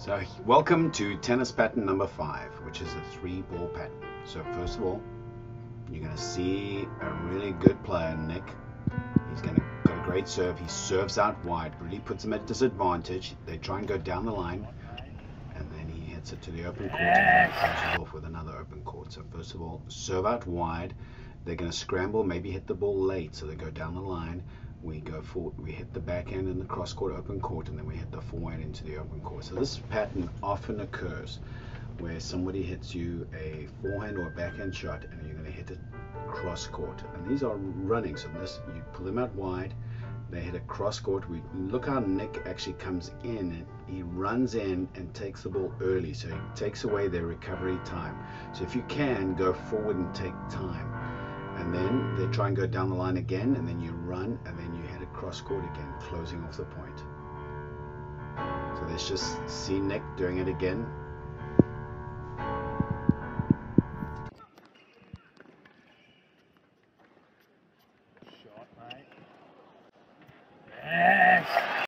So welcome to tennis pattern number five, which is a three ball pattern. So first of all, you're going to see a really good player, Nick. He's going to got a great serve. He serves out wide, really puts him at disadvantage. They try and go down the line, and then he hits it to the open court and finishes off with another open court. So first of all, serve out wide. They're going to scramble, maybe hit the ball late, so they go down the line we go forward, we hit the backhand in the cross court open court and then we hit the forehand into the open court. So this pattern often occurs where somebody hits you a forehand or a backhand shot and you're going to hit it cross court. And these are running so this you pull them out wide they hit a cross court. We look how Nick actually comes in he runs in and takes the ball early so he takes away their recovery time. So if you can go forward and take time and then they try and go down the line again and then you run and then you head across court again closing off the point. So let's just see Nick doing it again